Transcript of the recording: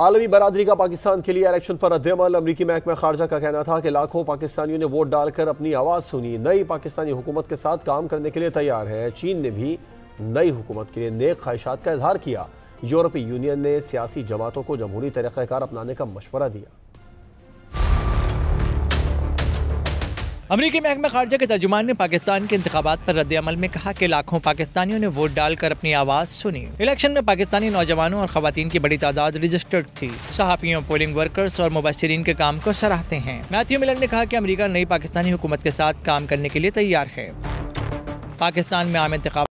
आलमी बरदरी का पाकिस्तान के लिए इलेक्शन पर रद्दमल अमरीकी महकमा खारजा का कहना था कि लाखों पाकिस्तानियों ने वोट डालकर अपनी आवाज़ सुनी। नई पाकिस्तानी हुकूमत के साथ काम करने के लिए तैयार है। चीन ने भी नई हुकूमत के लिए नेक ख्वाहिशात का इजहार किया। यूरोपीय यूनियन ने सियासी जमातों को जमहूरी तरीक़ाकार अपनाने का मशवरा दिया। अमरीकी महकमा खारजा के तर्जुमान ने पाकिस्तान के इंतबात पर रद्द अमल में कहा कि लाखों पाकिस्तानियों ने वोट डालकर अपनी आवाज़ सुनी। इलेक्शन में पाकिस्तानी नौजवानों और खातन की बड़ी तादाद रजिस्टर्ड थी। सहाफ़ियों, पोलिंग वर्कर्स और मुबसरीन के काम को सराहते हैं। मैथ्यू मिलन ने कहा कि अमरीका नई पाकिस्तानी हुकूमत के साथ काम करने के लिए तैयार है। पाकिस्तान में आम इंतबात